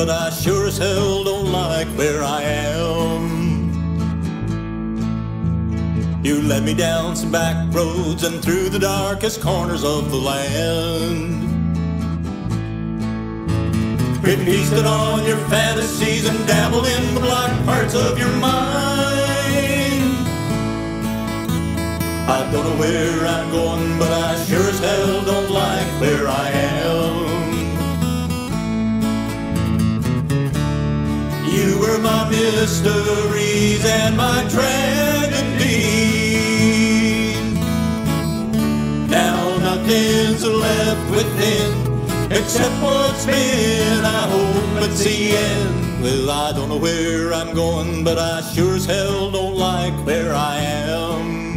but I sure as hell don't like where I am. You led me down some back roads and through the darkest corners of the land. We feasted on your fantasies and dabbled in the black parts of your mind. I don't know where I'm going, but I sure as hell don't like where I am. You were my mysteries and my tragedies. Now nothing's left within except what's been. I hope it's the end. Well, I don't know where I'm going, but I sure as hell don't like where I am.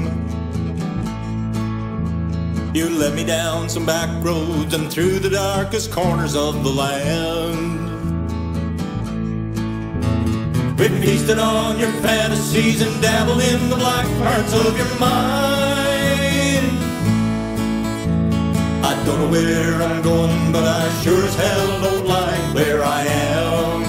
You led me down some back roads and through the darkest corners of the land. We feasted on your fantasies and dabbled in the black parts of your mind. I don't know where I'm going, but I sure as hell don't like where I am.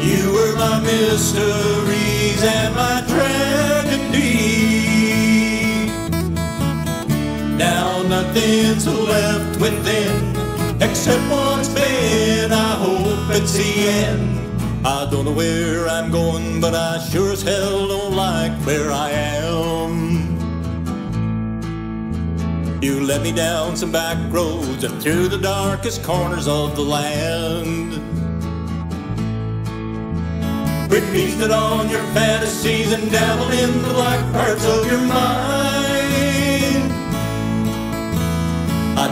You were my mysteries and my tragedy. Nothing's left within except what's been. I hope it's the end. I don't know where I'm going, but I sure as hell don't like where I am. You led me down some back roads and through the darkest corners of the land. We feasted on your fantasies and dabbled in the black parts of your mind.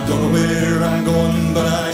don't know where I'm going, but I